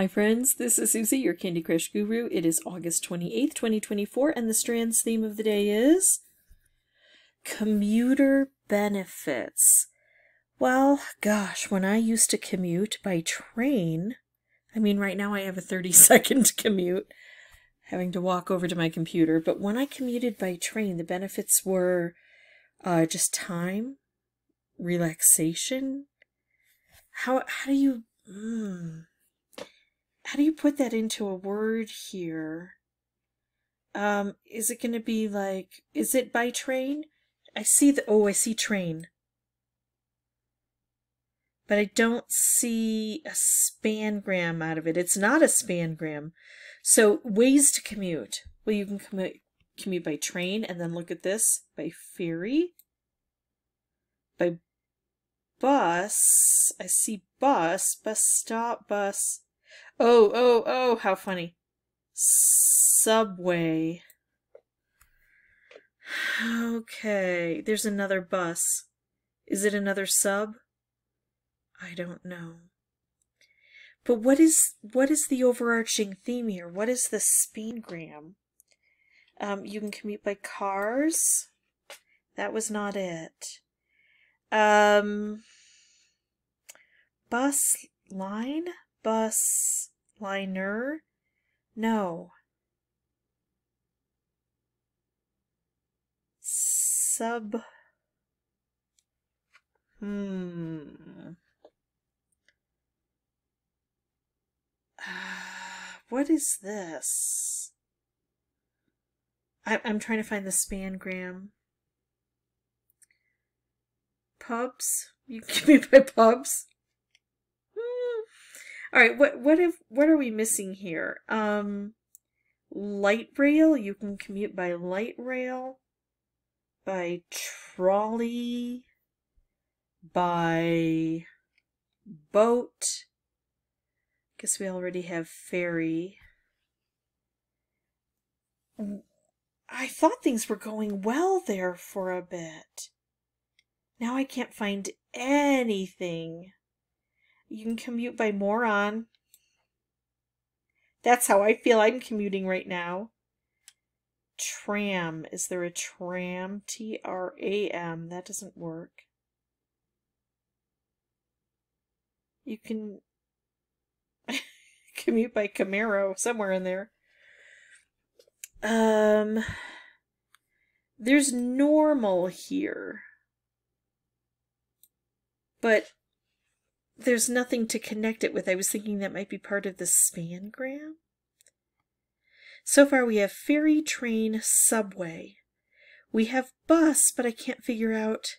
Hi friends, this is Suzy, your Candy Crush guru. It is August 28th, 2024, and the Strands theme of the day is commuter benefits. Well, gosh, when I used to commute by train, I mean, right now I have a 30 second commute, having to walk over to my computer, but when I commuted by train, the benefits were uh, just time, relaxation. How, how do you, mm, how do you put that into a word here? Um, is it going to be like, is it by train? I see the, oh, I see train. But I don't see a spangram out of it. It's not a spangram. So ways to commute. Well, you can commute, commute by train and then look at this, by ferry, by bus. I see bus, bus stop, bus. Oh, oh, oh, how funny. Subway. Okay, there's another bus. Is it another sub? I don't know. But what is what is the overarching theme here? What is the spangram? Um, you can commute by cars. That was not it. Um, bus line? Bus liner? No. Sub. Hmm. what is this? I, I'm trying to find the spangram. Pubs? You give me my pubs? All right, what what if what are we missing here? Um, light rail. You can commute by light rail, by trolley, by boat. Guess we already have ferry. I thought things were going well there for a bit. Now I can't find anything. You can commute by moron. That's how I feel I'm commuting right now. Tram. Is there a tram? T R A M. That doesn't work. You can commute by Camaro somewhere in there. Um, there's normal here, but there's nothing to connect it with. I was thinking that might be part of the spangram. So far we have ferry, train, subway. We have bus, but I can't figure out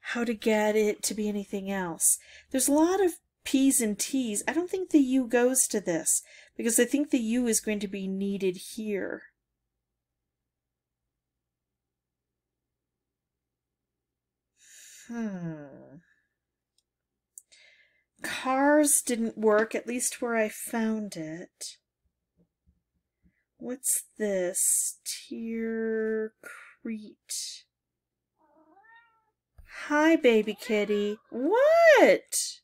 how to get it to be anything else. There's a lot of P's and T's. I don't think the U goes to this because I think the U is going to be needed here. Hmm. Cars didn't work, at least where I found it. What's this? Tier Crete. Hi, baby kitty. What?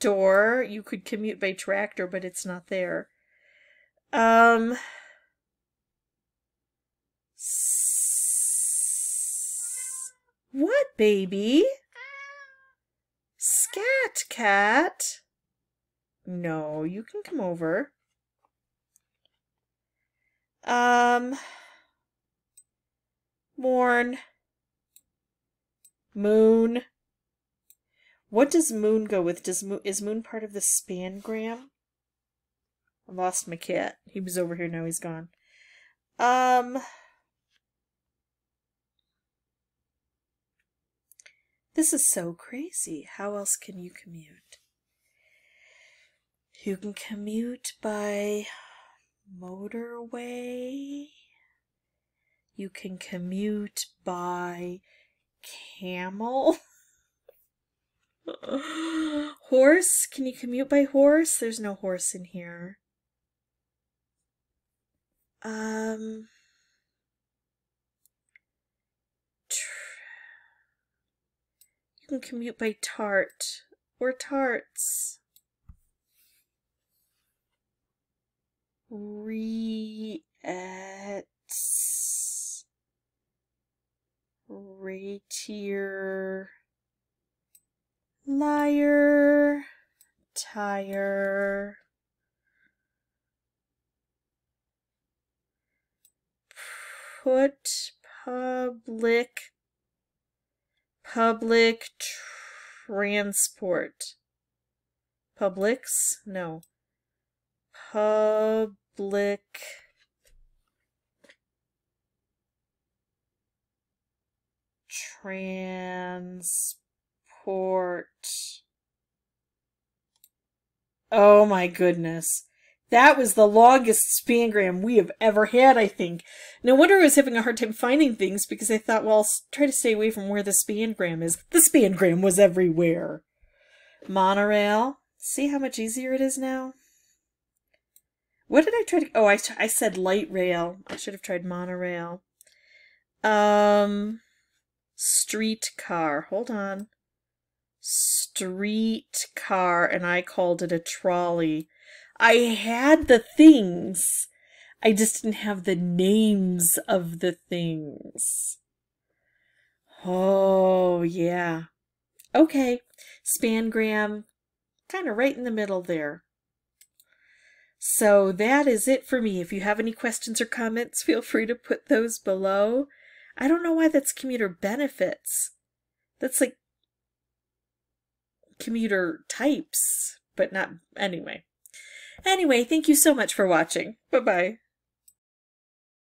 tractor. You could commute by tractor, but it's not there. Um. What, baby? Cat? No, you can come over. Um. Morn. Moon. What does Moon go with? Does is Moon part of the spangram? I lost my cat. He was over here, now he's gone. Um... This is so crazy. How else can you commute? You can commute by motorway. You can commute by camel. horse? Can you commute by horse? There's no horse in here. Um. You can commute by tart. or tarts. Re-ets. Ratier. Liar. Tire. Put public public transport. Publix? No. Public transport. Oh my goodness. That was the longest spangram we have ever had, I think. No wonder I was having a hard time finding things because I thought, well, I'll try to stay away from where the spangram is. The spangram was everywhere. Monorail. See how much easier it is now? What did I try to... Oh, I, I said light rail. I should have tried monorail. Um, street car. Hold on. Street car, and I called it a trolley. I had the things. I just didn't have the names of the things. Oh, yeah. Okay. Spangram, kind of right in the middle there. So that is it for me. If you have any questions or comments, feel free to put those below. I don't know why that's commuter benefits. That's like commuter types, but not anyway. Anyway, thank you so much for watching. Bye-bye.